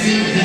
Спасибо.